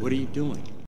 What are you doing?